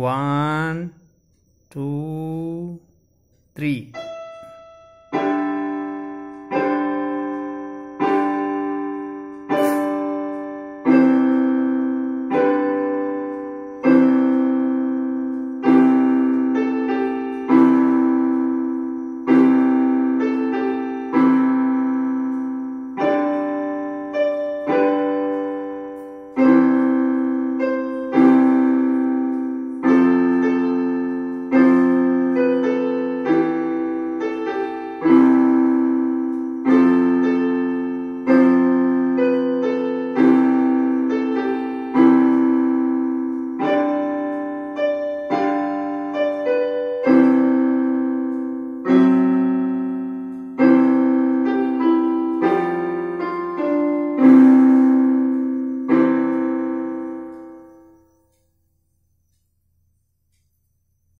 One, two, three.